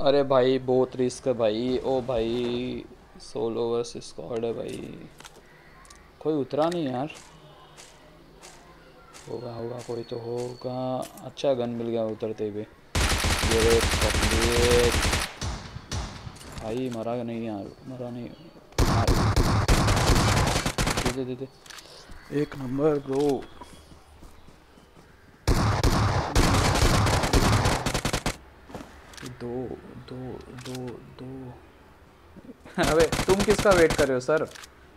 अरे भाई, बहुत रिस्क है भाई। ओ भाई सोलो वर्स स्क्वाड है भाई। कोई उतरा नहीं यार। होगा होगा, कोई तो होगा। अच्छा गन मिल गया उतरते हुए। भाई, मरा नहीं यार, मरा नहीं। दे दे दे एक नंबर ब्रो दो दो दो दो। अबे, तुम किसका वेट कर रहे हो, सर?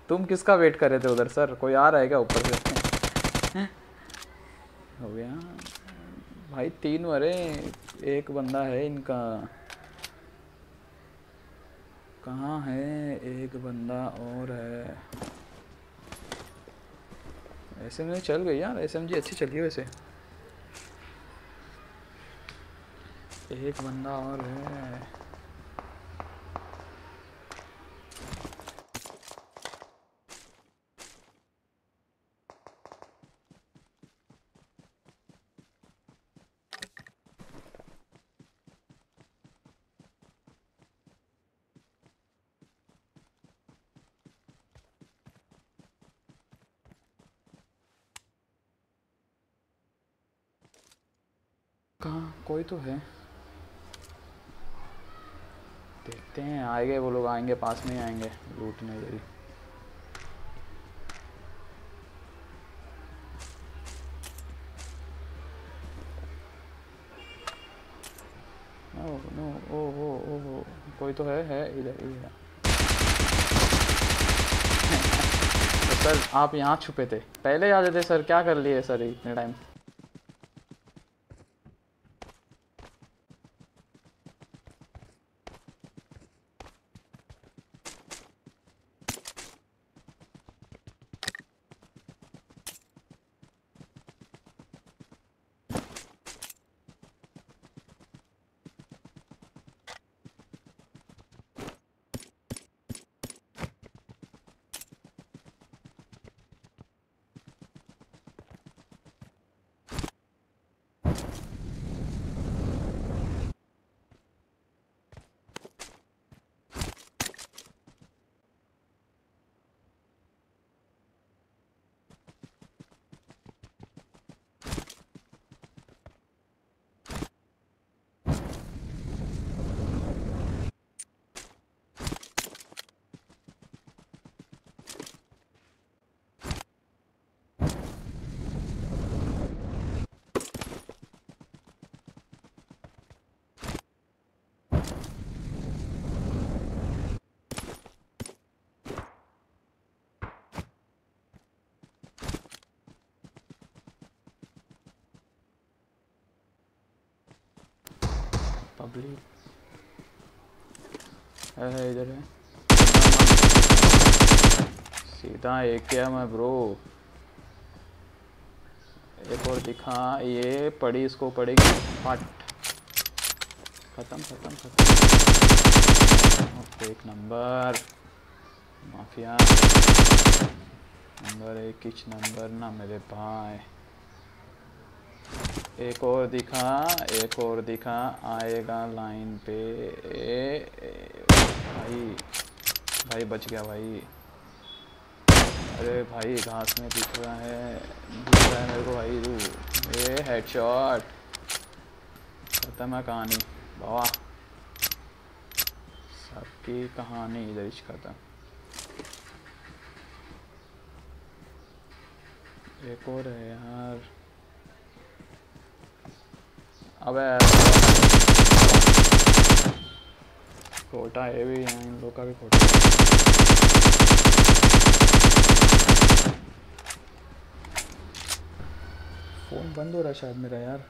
तुम किसका वेट कर रहे थे उधर, सर? कोई आ रहा है क्या ऊपर से? हो? गया। भाई, तीन मरे, एक बंदा है इनका। कहाँ है एक बंदा और है? एस एम चल गई यार एस एम जी अच्छी चली वैसे। एक बंदा और है। कहाँ? कोई तो है। देखते हैं, आएँगे वो लोग, आएँगे, पास में ही आएँगे, लूटने ओ ओ कोई तो है है, इधर इधर। तो सर, आप यहाँ छुपे थे। पहले आ जाते सर, क्या कर लिए, सर, इतने टाइम पब्लिक। इधर है। सीधा एक क्या मैं ब्रो। एक और दिखा, ये पड़ी, इसको पड़ेगी। फट। खत्म खत्म खत्म। एक नंबर। माफिया। नंबर एक, किच नंबर ना मेरे भाई। एक और दिखा एक और दिखा आएगा लाइन पे। ए, ए, भाई भाई बच गया भाई। अरे भाई घास में दिख रहा है दिख रहा है मेरे को भाई। रू ए हेडशॉट खत्म है कहानी। बाबा सबकी कहानी इधर ही खत्म। एक और है यार। अबे खोटा है भी है इन लोग का भी फ़ोन बंद हो रहा है शायद मेरा यार।